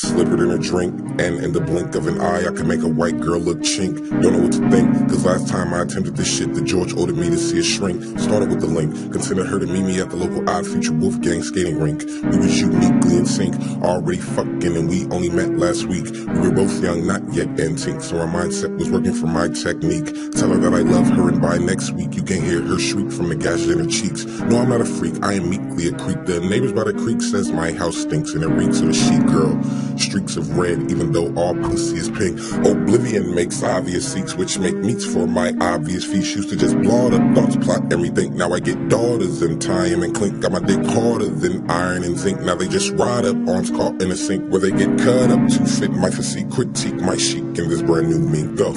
Slivered in a drink, and in the blink of an eye, I can make a white girl look chink. Don't know what to think, cause last time I attempted this shit, the George ordered me to see a shrink. Started with the link, considered her to meet me at the local Odd Future Wolfgang skating rink. We was uniquely in sync, already fucking, and we only met last week. We were both young, not yet antique, so our mindset was working for my technique. Tell her that I love her, and by next week, you can hear her shriek from the gashes in her cheeks. No, I'm not a freak, I am meekly a creep. The neighbors by the creek says my house stinks, and it reeks of a sheet girl. Streaks of red, even though all pussy is pink. Oblivion makes obvious seeks, which make meats for my obvious feast. Used to just blot up thoughts, plot everything. Now I get daughters and tie 'em and clink. Got my dick harder than iron and zinc. Now they just ride up, arms caught in a sink where they get cut up to fit my physique. Critique my chic in this brand new mink. Go.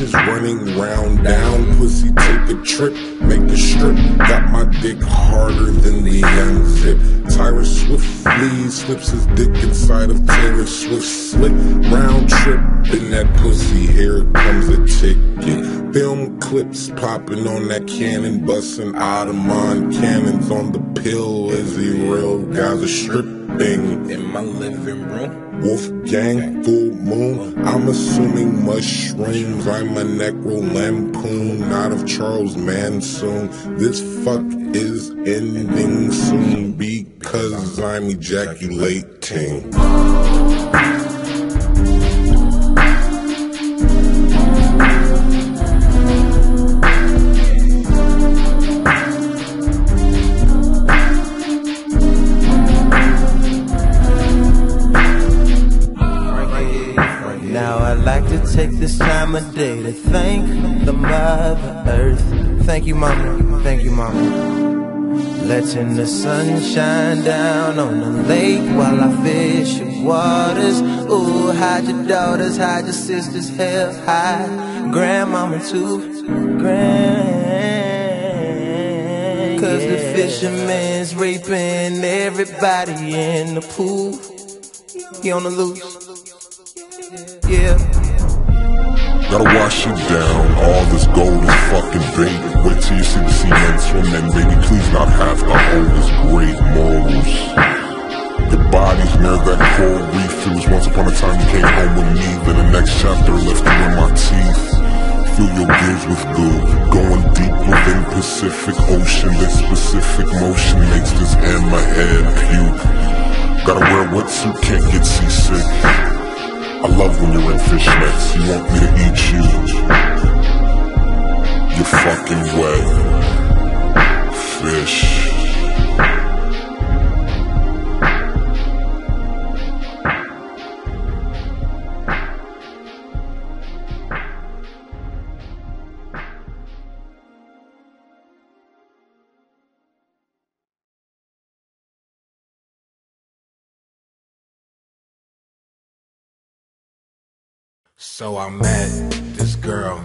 Bitches running round down, pussy take a trip, make a strip. Got my dick harder than the unzip. Tyler swiftly slips his dick inside of Taylor Swift slit. Round trip in that pussy, here comes a ticket. Film clips popping on that cannon, busting Ottoman cannons on the pill. Is he real? Guys are stripping in my living room. Wolfgang, full moon. I'm assuming mushrooms. I'm a necro lampoon, not of Charles Manson. This fuck is ending soon because I'm ejaculating. I'd like to take this time of day to thank the Mother Earth. Thank you, Mama. Thank you, Mama. Letting the sun shine down on the lake while I fish your waters. Ooh, hide your daughters, hide your sisters, hell, hide grandmama too. Grand. Cause the fisherman's raping everybody in the pool. He on the loose. Yeah. Gotta wash you down, all this gold is fucking bait. Wait till you see the cement swimming, baby. Please not have to hold this great morals. Your body's near that. It was once upon a time you came home with me. Then the next chapter left you in my teeth. Fill your gears with goo. Going deep within Pacific Ocean. This specific motion makes this hammerhead puke. Gotta wear a wetsuit, can't get seasick. I love when you're in fishnets. You want me to eat you. You're fucking wet. Fish. So I met this girl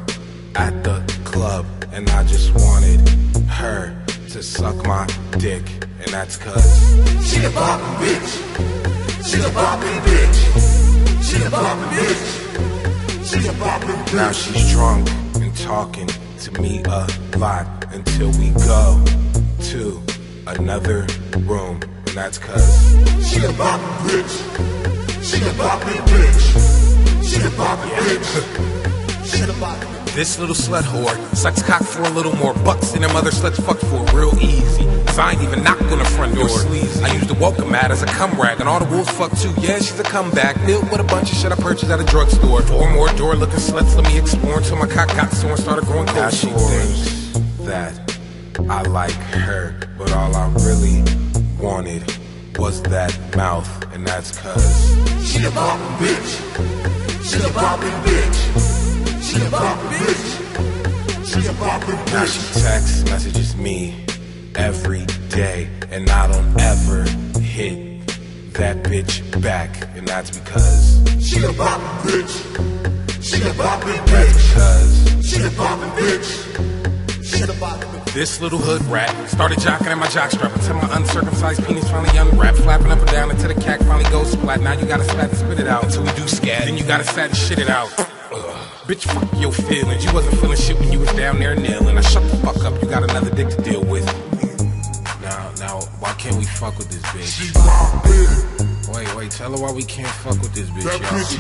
at the club, and I just wanted her to suck my dick, and that's cause She a boppin' bitch. She a boppin' bitch. She a boppin' bitch. She a boppin' bitch. now she's drunk and talking to me a lot until we go to another room, and that's cause She a boppin' bitch. She a boppin' bitch. She a boppin' bitch. She a boppin' bitch. This little slut whore sucks cock for a little more bucks than them other sluts fuck for real easy. Cause I ain't even knock on the front door. I used to welcome at as a cum rag, and all the wolves fuck too. Yeah, she's a comeback. Built with a bunch of shit I purchased at a drugstore. Four more door looking sluts, let me explore until my cock got sore and started growing cold. Now she thinks that I like her, but all I really wanted was that mouth, and that's cause She a boppin' bitch. She a boppin' bitch. She a boppin' bitch. She a boppin' Now bitch. she text messages me every day, and I don't ever hit that bitch back, and that's because She a boppin' bitch. She a that's bitch. because She a boppin' bitch. She a boppin' bitch. this little hood rat started jocking at my jockstrap until my uncircumcised penis finally unwrapped, flapping up and down until the cack finally goes splat. Now you gotta spat and spit it out until we do scat. Then you gotta sat and shit it out. Ugh. Bitch, fuck your feelings. You wasn't feeling shit when you was down there kneeling. I shut the fuck up. You got another dick to deal with. Now, now, why can't we fuck with this She bitch? Wait, wait, tell her why we can't fuck with this bitch, That y'all. bitch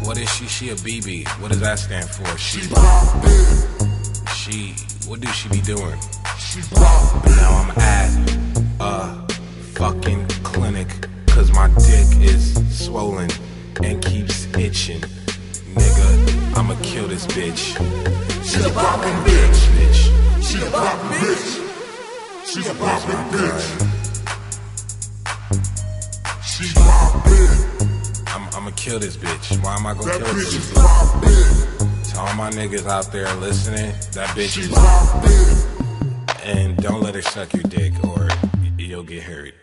is. What is she? She a BB. What does that stand for? She, She boppin'. she, what do she be doing? She boppin'. Now I'm at a fucking clinic my dick is swollen and keeps itching. Nigga, I'ma kill this bitch. She a boppin' bitch. Bitch. She a boppin' bitch. She a boppin' bitch. She boppin'. I'm, I'ma kill this bitch. Why am I gonna That kill bitch this is bitch? To all my niggas out there listening, that bitch She is. boppin'. And don't let her suck your dick or you'll get hurt.